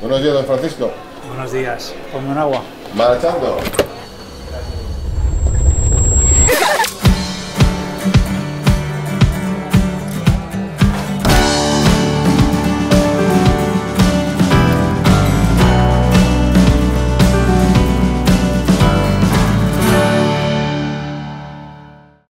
Buenos días, don Francisco. Buenos días. Ponme un agua. Marchando.